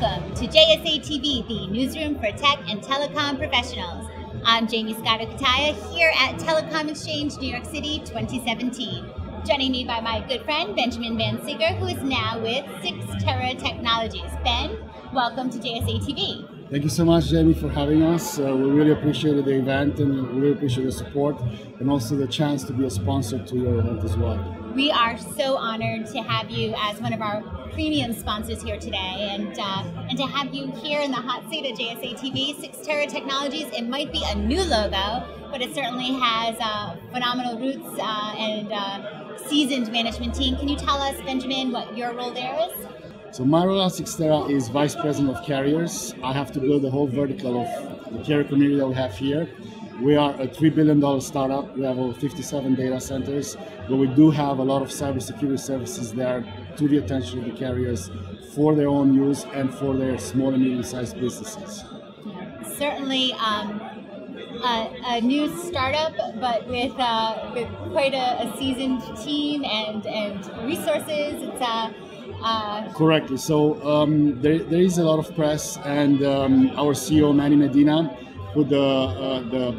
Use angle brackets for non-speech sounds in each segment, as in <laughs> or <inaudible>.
Welcome to JSA TV, the newsroom for tech and telecom professionals. I'm Jaymie Scott Okataya here at Telecom Exchange New York City 2017. Joining me by my good friend Benjamin Von Seeger, who is now with Cyxtera Technologies. Ben, welcome to JSA TV. Thank you so much, Jaymie, for having us. Uh, we really appreciated the event and we really appreciate the support and also the chance to be a sponsor to your event as well. We are so honored to have you as one of our premium sponsors here today, and uh, and to have you here in the hot seat at JSA TV, Cyxtera Technologies. It might be a new logo, but it certainly has uh, phenomenal roots uh, and uh, seasoned management team. Can you tell us, Benjamin, what your role there is? So at Cyxtera is Vice President of Carriers. I have to build the whole vertical of the carrier community that we have here. We are a $3 billion startup. We have over 57 data centers, but we do have a lot of cybersecurity services there to the attention of the carriers for their own use and for their small and medium-sized businesses. Certainly, um, a, a, new startup, but with, uh, with quite a, a, seasoned team and, and resources. It's uh, uh, Correctly. So um, there, there is a lot of press, and um, our CEO Manny Medina put the, uh, the,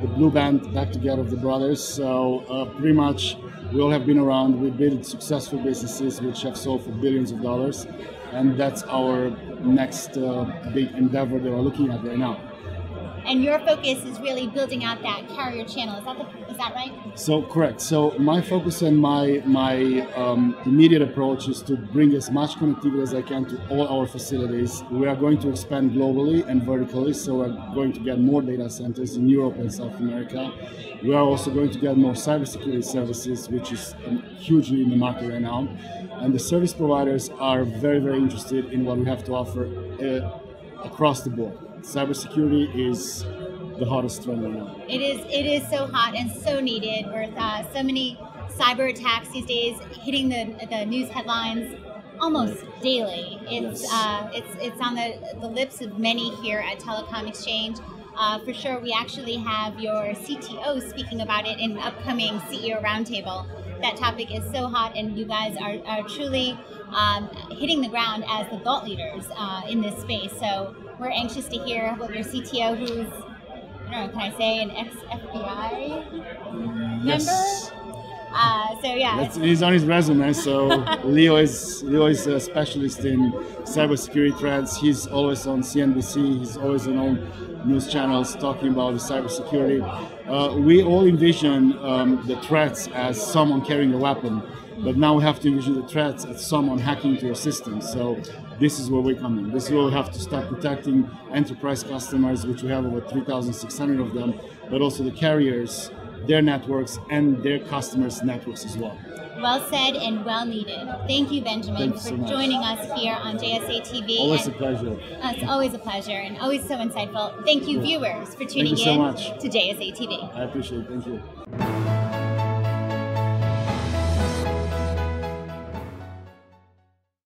the, blue band back together of the brothers. So uh, pretty much we all have been around. We built successful businesses which have sold for billions of dollars, and that's our next uh, big endeavor that we're looking at right now and your focus is really building out that carrier channel. Is that the, is that right? So correct. So my focus and my my um, immediate approach is to bring as much connectivity as I can to all our facilities. We are going to expand globally and vertically, so we're going to get more data centers in Europe and South America. We are also going to get more cybersecurity services, which is um, hugely in the market right now. And the service providers are very, very interested in what we have to offer uh, across the board cybersecurity is the hottest trend right now. It is. It is so hot and so needed. With uh, so many cyber attacks these days hitting the the news headlines almost daily. It's yes. uh, it's it's on the the lips of many here at Telecom Exchange. Uh, for sure, we actually have your CTO speaking about it in upcoming CEO roundtable. That topic is so hot, and you guys are, are truly um, hitting the ground as the thought leaders uh, in this space. So we're anxious to hear what your CTO, who's I don't know, can I say an ex FBI yes. member? Uh, so yeah, That's, he's on his resume. So <laughs> Leo is Leo is a specialist in cybersecurity threats. He's always on CNBC. He's always on news channels talking about the cybersecurity. Uh, we all envision um, the threats as someone carrying a weapon, but now we have to envision the threats as someone hacking into your system. So this is where we come in. This is where we have to start protecting enterprise customers, which we have over 3,600 of them, but also the carriers, their networks, and their customers' networks as well. Well said and well needed. Thank you, Benjamin, for so joining us here on JSA TV. Always and a pleasure. Uh, it's always a pleasure and always so insightful. Thank you, viewers, for tuning so in much. to JSA TV. I appreciate it. Thank you.